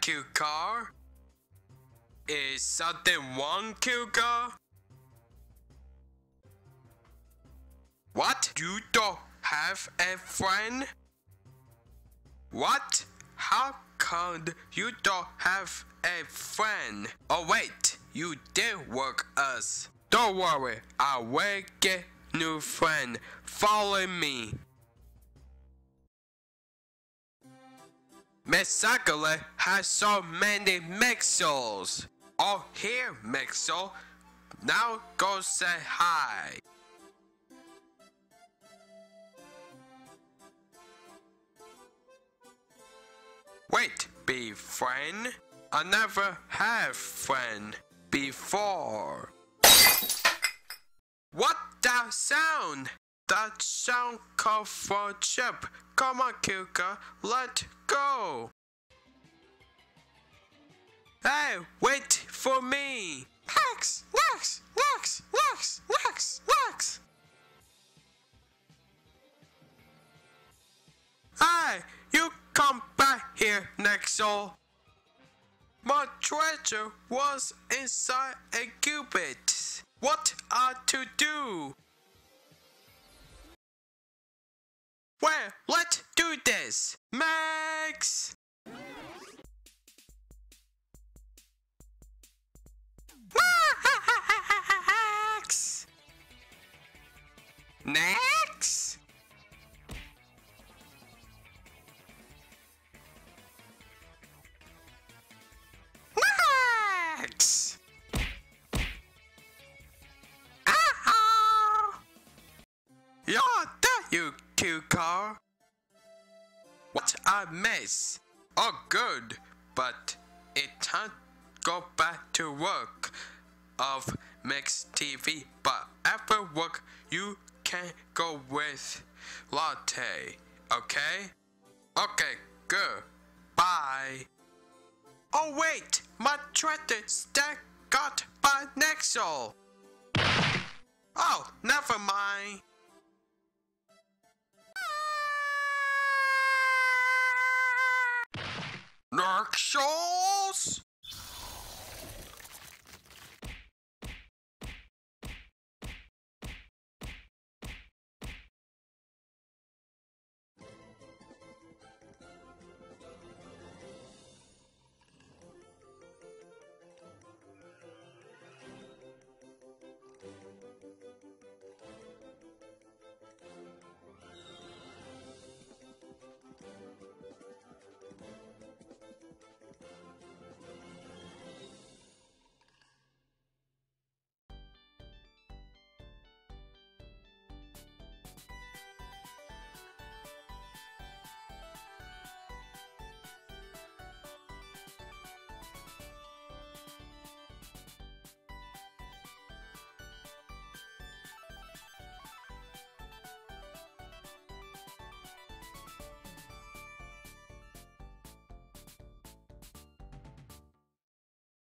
Kuekard? Is something wrong, Kuekard? What? You don't have a friend? What? How come you don't have a friend? Oh wait, you did work us. Don't worry, I will get new friend. Follow me. Sakura has so many mixels. Oh, here, Mixel. Now go say hi. Wait, be friend? I never have friend before. What that sound? That sound called for chip. Come on, Kuka, let go. Hey, wait for me. Next, next, next, next, next, next. Hey, you come back here, Nexo. My treasure was inside a cubit. What are to do? Well, let's do this. Max! Max! Next! Cute car. What a mess. Oh, good, but it can't go back to work of Mix TV. But after work, you can go with Latte. Okay? Okay, good. Bye. Oh wait, my tractor stack got by Nexo. Oh, never mind. Nexos?